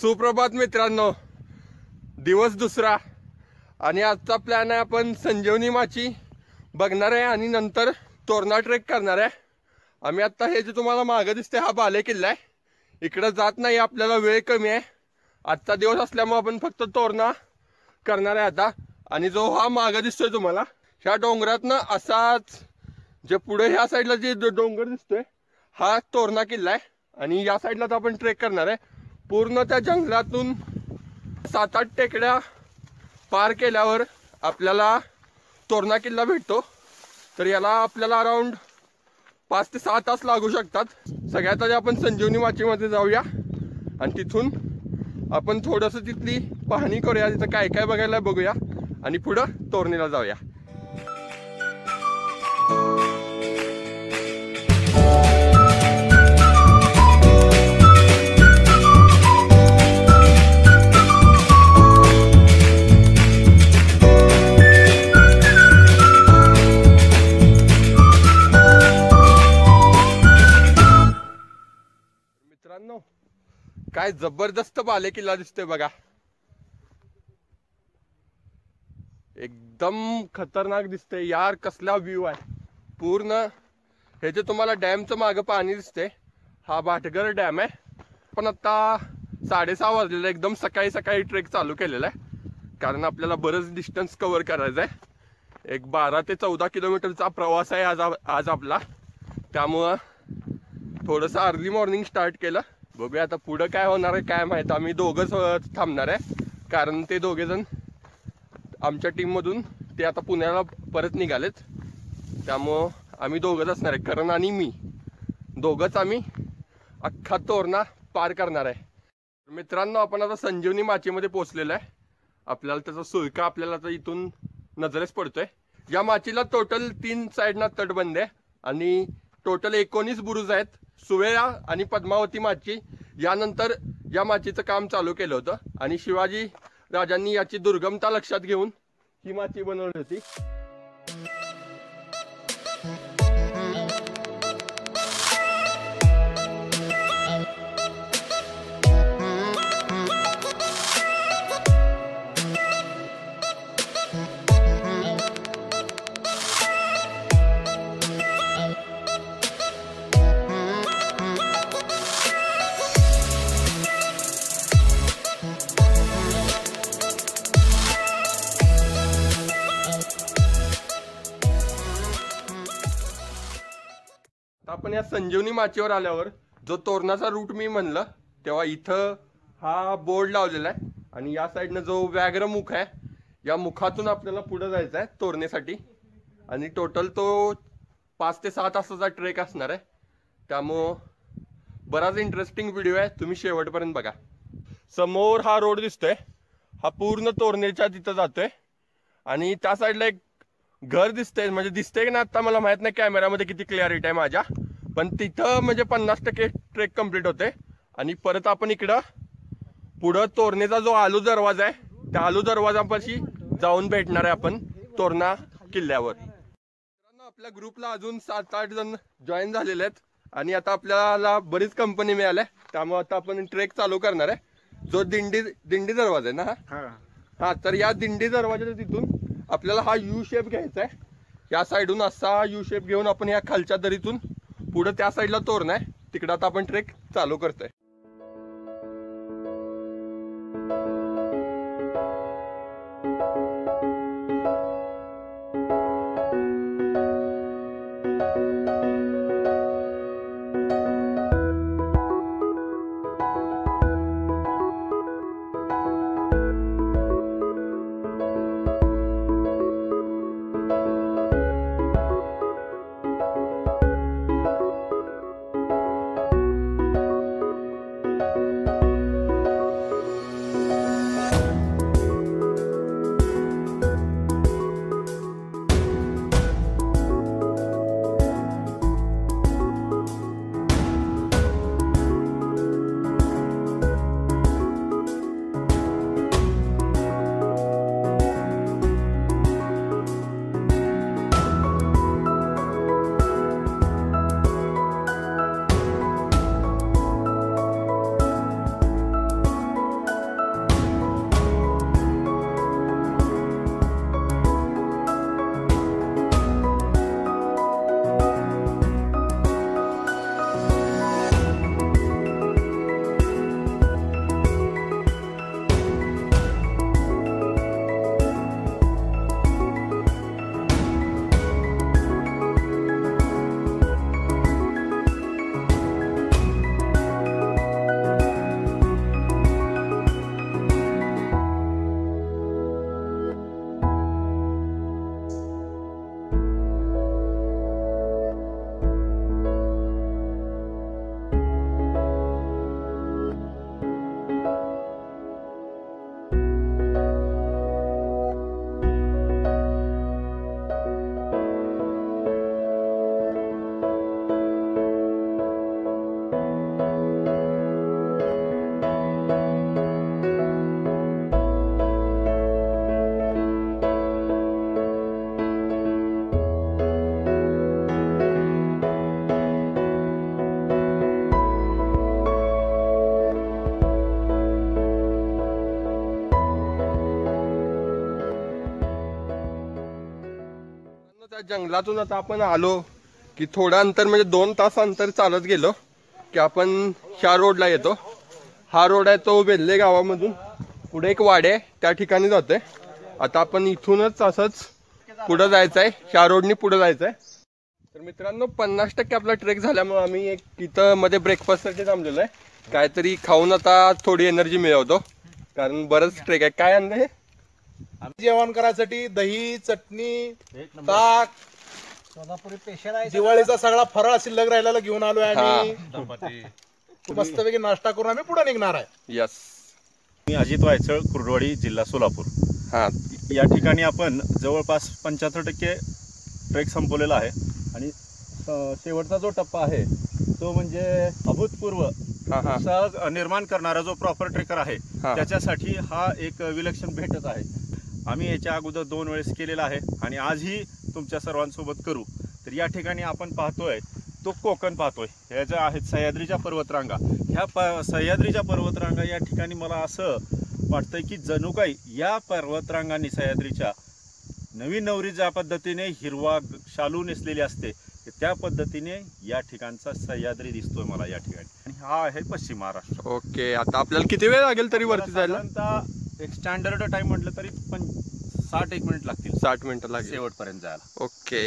सुप्रभात मित्रांनो. दिवस दुसरा आणि आजचा प्लॅन आहे आपण संजीवनी माची बघणार आहे आणि नंतर तोरणा ट्रेक करणार आहे. आम्ही आत्ता हे जे तुम्हाला मागं दिसते हा बाले किल्ला आहे. इकडं जात नाही आपल्याला वेळ कमी आहे. आजचा दिवस असल्यामुळे आपण फक्त तोरणा करणार आहे आता. आणि जो हा मागं दिसतोय तुम्हाला ह्या डोंगरातनं असाच जे पुढे ह्या साईडला जे डोंगर दिसतोय हा तोरणा किल्ला आहे. आणि या साईडला तर आपण ट्रेक करणार आहे. पूर्ण त्या जंगलातून सात आठ टेकड्या पार केल्यावर आपल्याला तोरणा किल्ला भेटतो. तर याला आपल्याला अराऊंड पाच ते सहा तास लागू शकतात. सगळ्यात आधी आपण संजीवनी वाचीमध्ये जाऊया आणि तिथून आपण थोडंसं तिथली पाहणी करूया तिथं काय काय बघायला बघूया आणि पुढं तोरणीला जाऊया. जबरदस्त बाले किल्ला दिसतोय बघा. एकदम खतरनाक दिसते यार कसला व्ह्यू आहे. पूर्ण हे जे तुम्हाला डॅमचं मागं पाणी दिसते हा भाटगर डॅम आहे. पण आता साडेसहा वाजलेलं आहे. एकदम सकाळी सकाळी ट्रेक चालू केलेला आहे. कारण आपल्याला बरंच डिस्टन्स कव्हर करायचं आहे. एक बारा ते चौदा किलोमीटरचा प्रवास आहे आज आज आपला. त्यामुळं थोडंसं अर्ली मॉर्निंग स्टार्ट केलं. बघूया आता पुढं काय होणार आहे काय माहीत. आम्ही दोघंच थांबणार आहे. कारण ते दोघे जण आमच्या टीममधून ते आता पुण्याला परत निघालेत. त्यामुळं आम्ही दोघंच असणार आहे. करण आणि मी. दोघंच आम्ही अख्खा तोरणा पार करणार आहे. मित्रांनो आपण आता संजीवनी माचीमध्ये पोहोचलेलो आहे. आपल्याला त्याचा सुळका आपल्याला आता इथून नजरेस पडतोय. या माचीला टोटल तीन साईडना तटबंद आहे. आणि टोटल एकोणीस बुरुज आहेत सुवेळा आणि पद्मावती माची. यानंतर या माचीचं काम चालू केलं होतं. आणि शिवाजी राजांनी याची दुर्गमता लक्षात घेऊन ही माची बनवली होती. आपण या संजीवनी माचीवर आल्यावर जो तोरणाचा रूट मी म्हणलं तेव्हा इथं हा बोर्ड लावलेला आहे आणि या साईडनं जो व्याघ्र मुख आहे या मुखातून आपल्याला पुढे जायचं आहे तोरण्यासाठी आणि टोटल तो पाच ते सहा तासाचा ट्रेक असणार आहे. त्यामुळं बराच इंटरेस्टिंग व्हिडिओ आहे. तुम्ही शेवटपर्यंत बघा. समोर हा रोड दिसतोय. हा पूर्ण तोरणेच्या तिथं जातोय. आणि त्या साईडला एक घर दिसतंय. म्हणजे दिसतंय की ना आता मला माहीत नाही. कॅमेऱ्यामध्ये किती क्लिअरिटी आहे माझ्या. पण तिथं म्हणजे पन्नास टक्के ट्रेक कंप्लीट होते. आणि परत आपण इकडं पुढं तोरणेचा जो आलू दरवाजा आहे त्या आलू दरवाजापाशी जाऊन भेटणार आहे आपण तोरणा किल्ल्यावर. आपल्या ग्रुपला अजून सात आठ जण जॉईन झालेले आहेत. आणि आता आपल्याला बरीच कंपनी मिळाल्या. त्यामुळे आता आपण ट्रेक चालू करणार आहे. जो दिंडी दिंडी दरवाजा आहे ना हा? हा. तर या दिंडी दरवाजाच्या तिथून आपल्याला हा यू शेप घ्यायचा आहे. या साईडून असा यू शेप घेऊन आपण या खालच्या दरीतून पुढे त्या साईडला तोरण आहे. तिकडं आता आपण ट्रेक चालू करतोय. जंगलातून आता आपण आलो की थोडं अंतर म्हणजे दोन तास अंतर चालत गेलो की आपण ह्या रोडला येतो. हा रोड आहे तो वेल्हे गावामधून पुढे एक वाडे त्या ठिकाणी जातोय. आता आपण इथूनच असंच पुढं जायचं आहे ह्या रोडनी पुढं जायचं आहे तर मित्रांनो पन्नास टक्के आपला ट्रेक झाल्यामुळे आम्ही एक तिथं मध्ये ब्रेकफास्टसाठी थांबलेलो आहे. काहीतरी खाऊन आता थोडी एनर्जी मिळवतो. कारण बरंच ट्रेक आहे. काय आणलं हे आम्ही जेवण करायसाठी दही चटणी ताक सोलापुरी स्पेशल आहे दिवाळीचा सगळा फराळ शिल्लक राहिलेला घेऊन आलोय आम्ही. मस्तपैकी नाश्ता करून आम्ही पुढे निघणार आहे. यस मी अजित वायचळ कुर्डवाडी जिल्हा सोलापूर. हा. या ठिकाणी आपण जवळपास पंच्याहत्तर टक्के ट्रेक संपवलेला आहे. आणि शेवटचा जो टप्पा आहे तो म्हणजे अभूतपूर्व हा हा. उत्साह निर्माण करणारा जो प्रॉपर ट्रेकर आहे हा. त्याच्यासाठी हा एक विलक्षण भेटच आहे. आम्ही याच्या अगोदर दोन वेळेस केलेला आहे आणि आजही तुमच्या सर्वांसोबत करू. तर या ठिकाणी आपण पाहतोय तो कोकण पाहतोय. ह्या ज्या आहेत सह्याद्रीच्या पर्वतरांगा. ह्या प सह्याद्रीच्या पर्वतरांगा या ठिकाणी मला असं वाटतंय की जणू काही या पर्वतरांगांनी सह्याद्रीच्या नवीन नवरी ज्या पद्धतीने हिरवा शालू नेसलेली असते त्या पद्धतीने या ठिकाणचा सह्याद्री दिसतोय मला या ठिकाणी. आणि हा आहे पश्चिम महाराष्ट्र. ओके आता आपल्याला किती वेळ लागेल तरी वरती जायला? एक स्टँडर्ड टाइम म्हटलं तरी पण साठ एक मिनिट लागतील. साठ मिनिटं लागेल. शेवटपर्यंत जायला. ओके